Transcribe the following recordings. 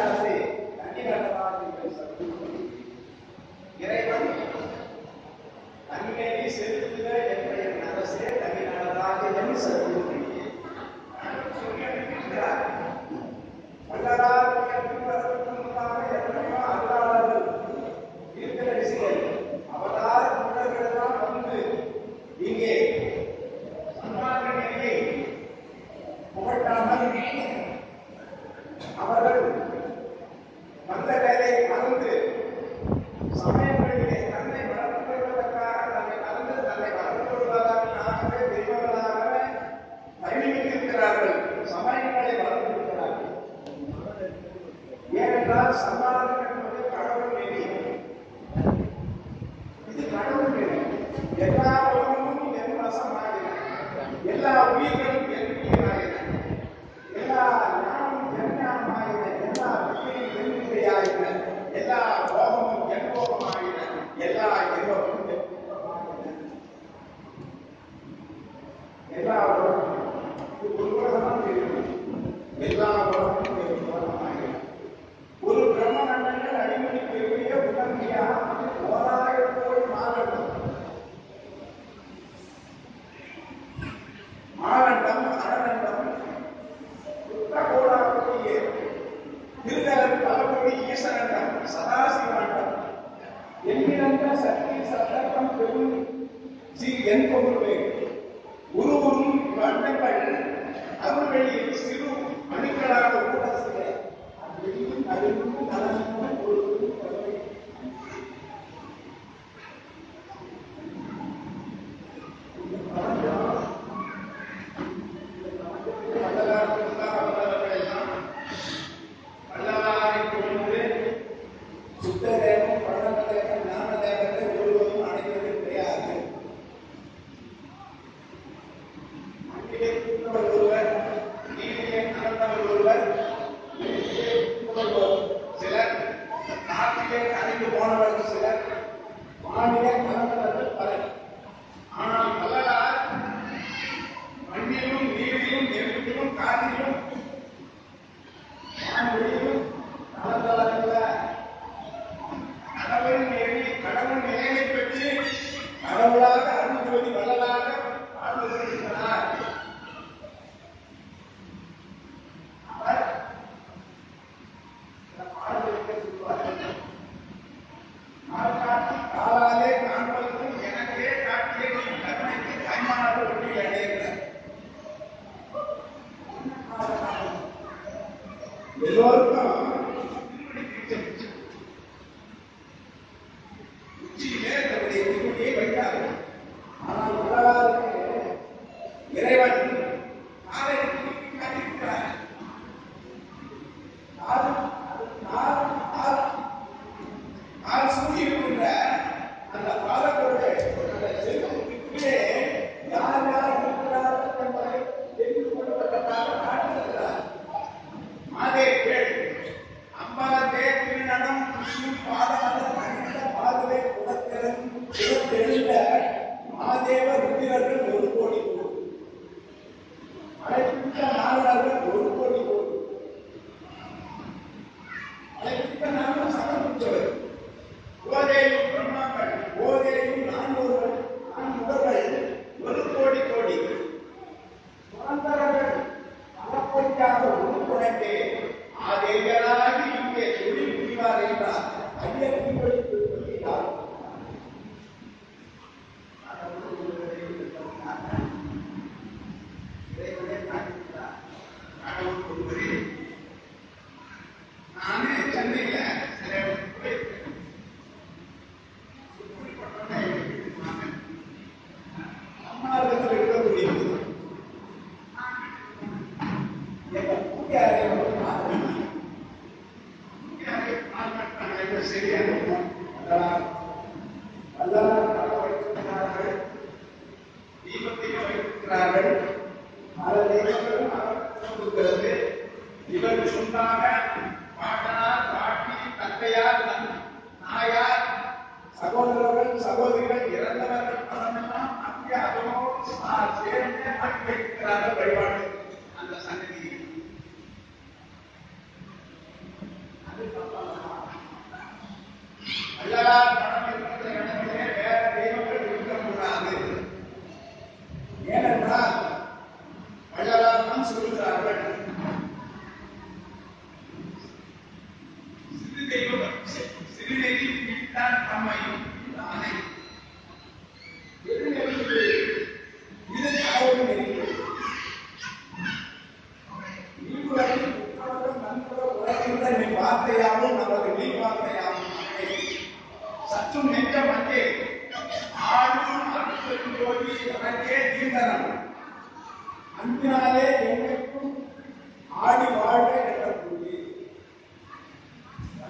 அரசு தனிரகமாக இறைவன் அன்னையை செலுத்துகிற என்னுடைய அரசு தனிநடராக என் சத்துருவி இங்கே அவர்கள் அந்த வேலையை மறந்து E Paolo, con una materia, மாநில கலைந்து போனவர்கள் சிலர். மாநில Islam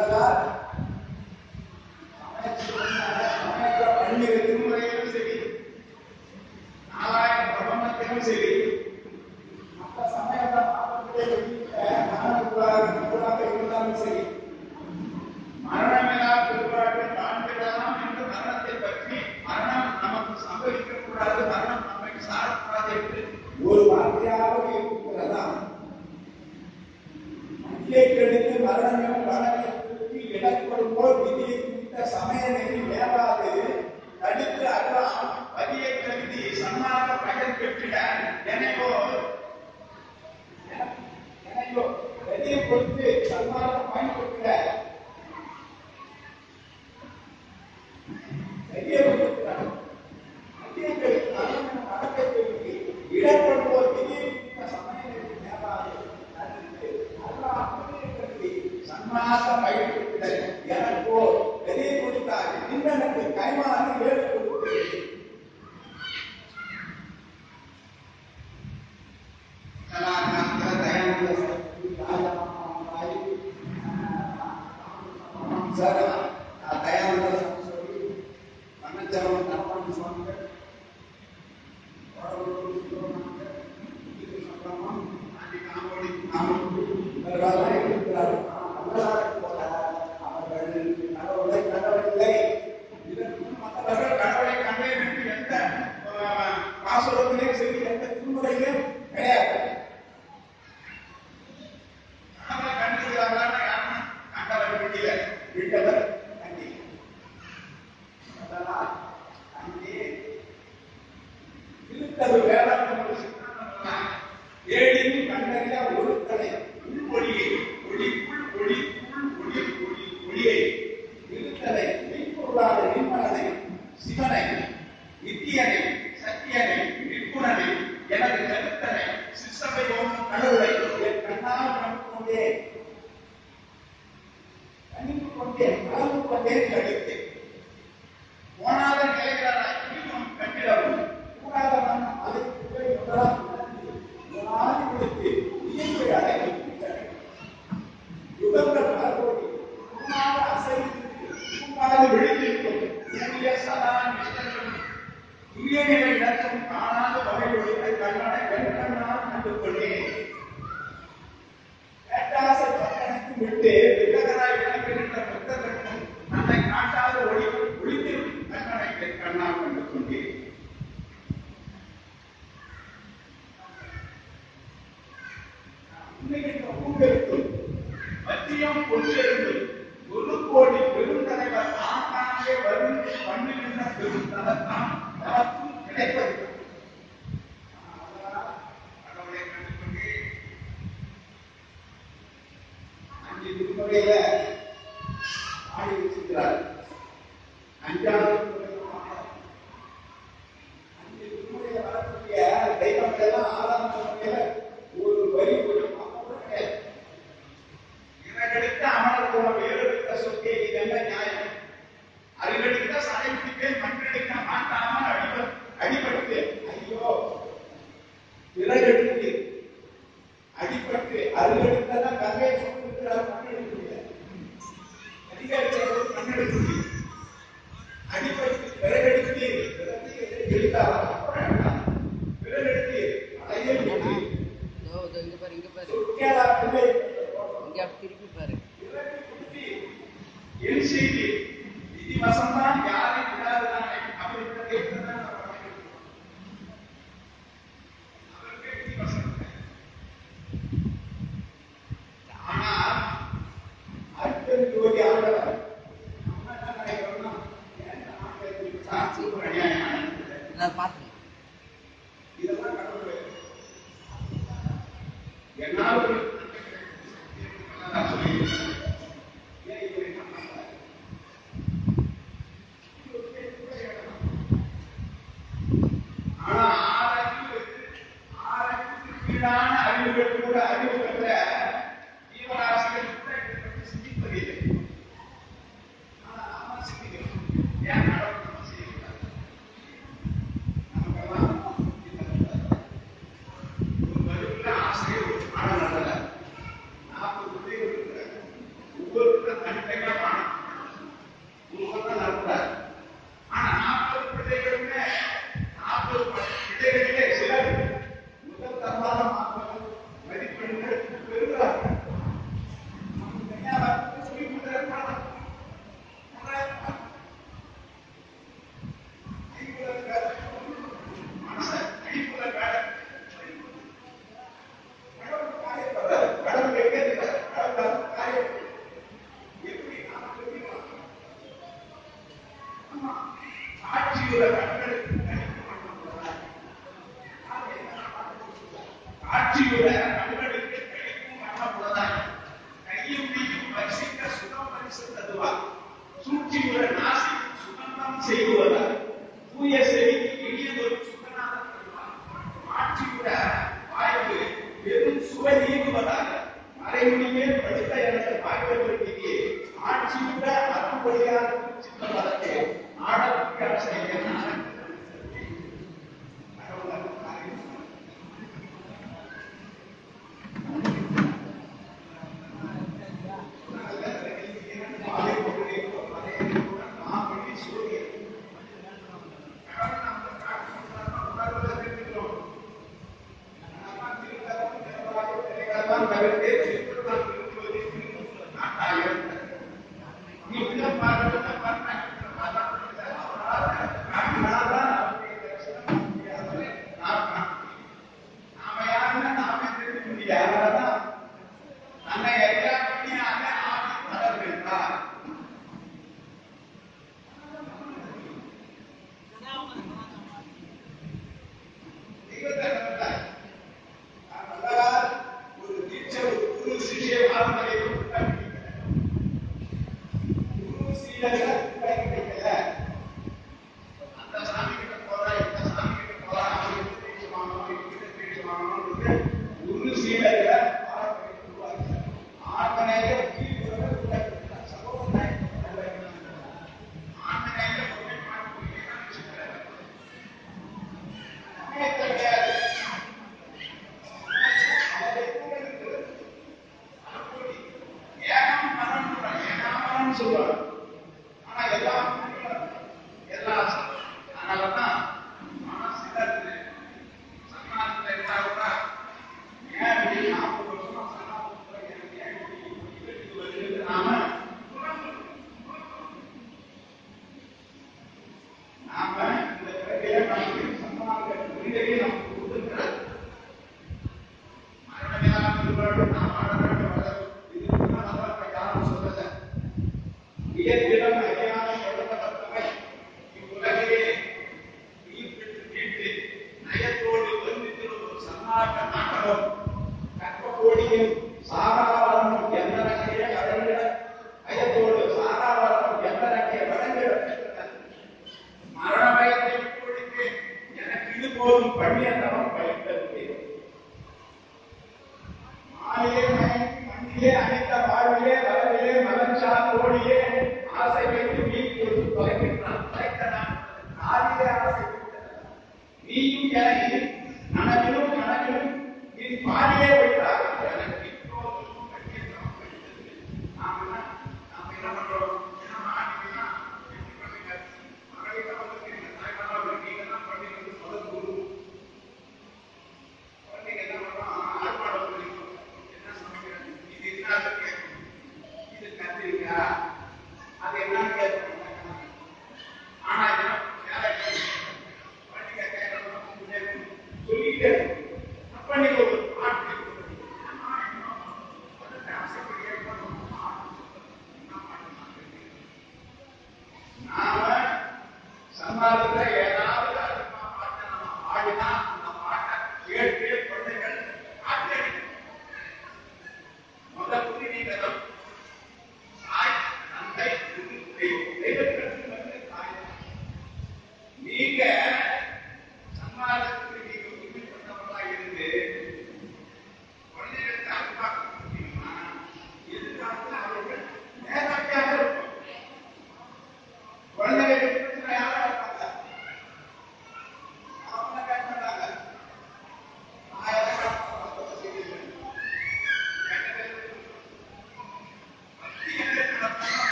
Amen Sabe? செய்வதா. தூய செவிக்கு இனியதொரு சுத்தனாக ஆட்சியுட வாய்ப்பு வெறும் சுவை நீங்குவதாக அரை மணி நேரம் படுத்த எனக்கு வாய்ப்பு ஆட்சியுட गुरु Shri คนการก็ป่วยนิดนึง Madre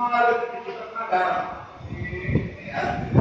malah di tengah. Ya.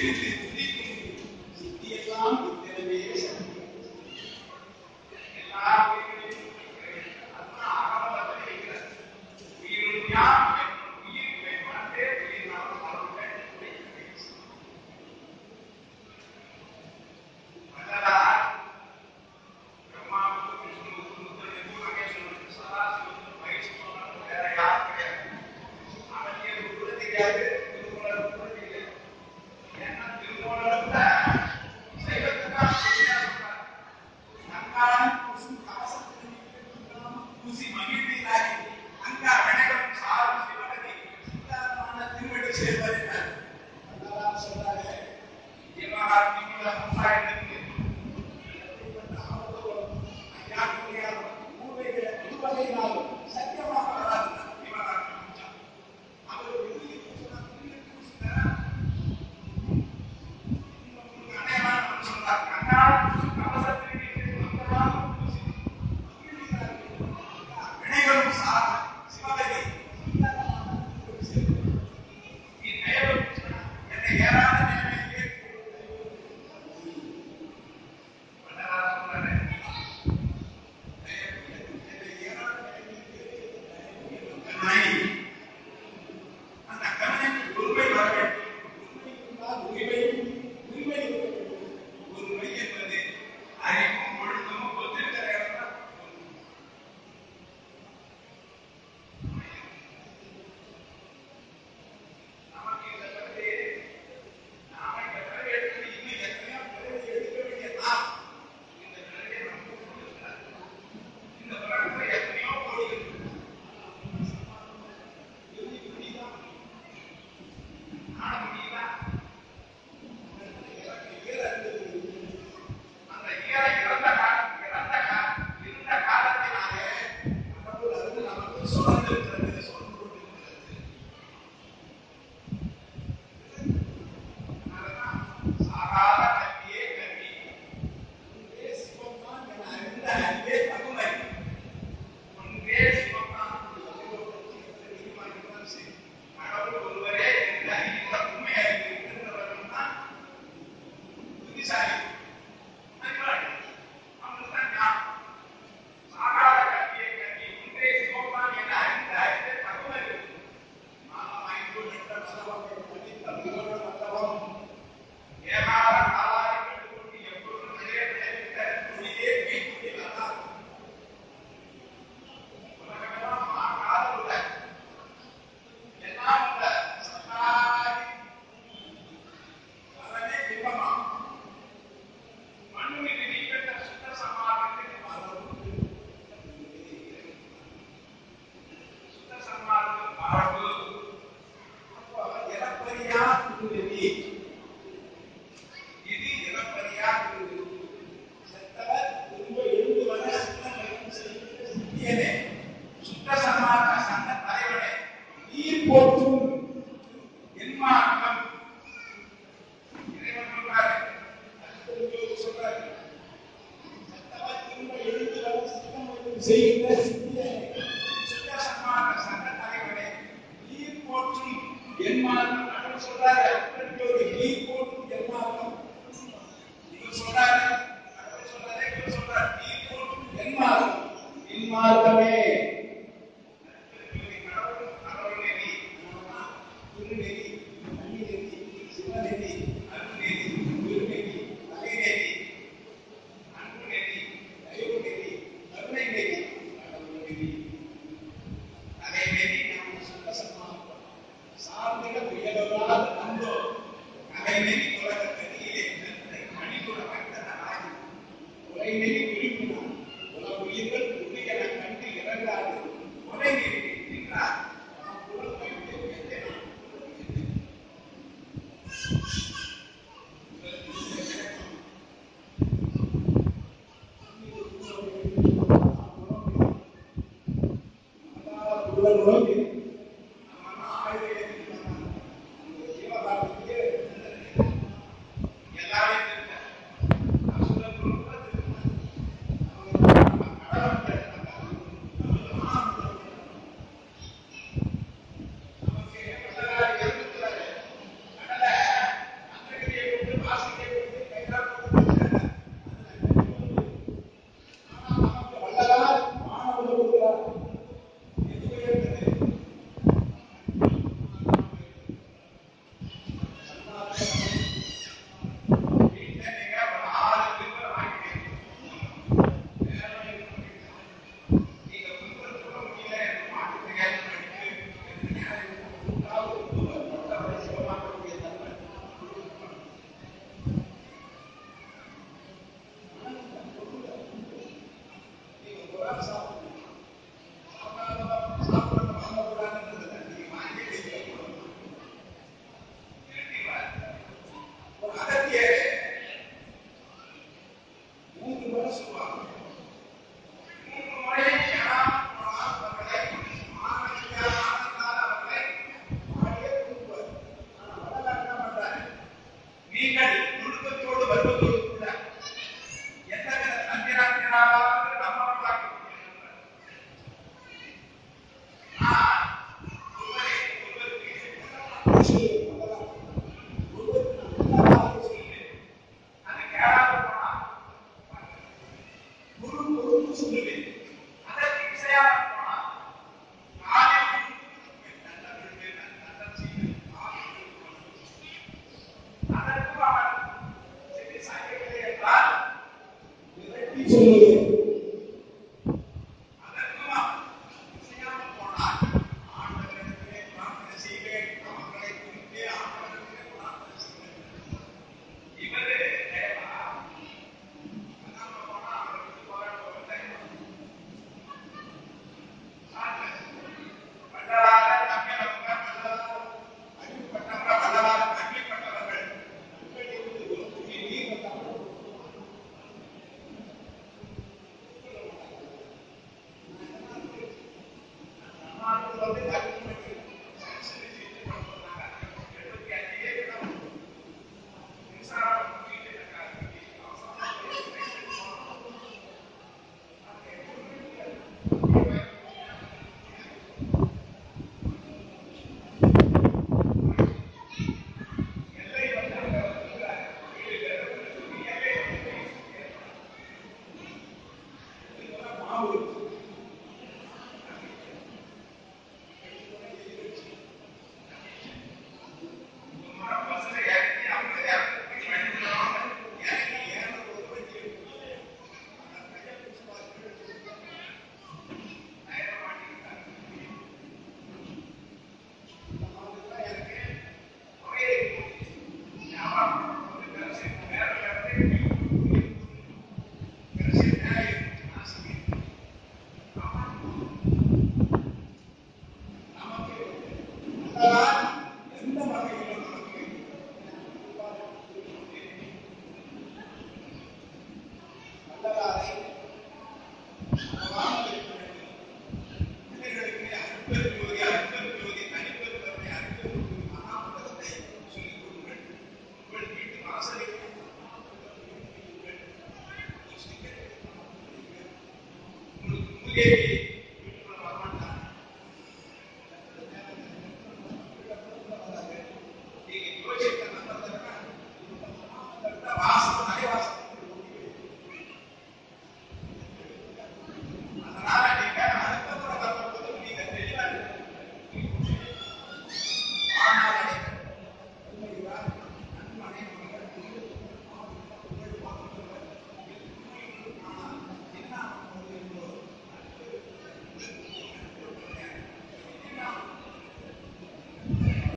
Ele lives are people people work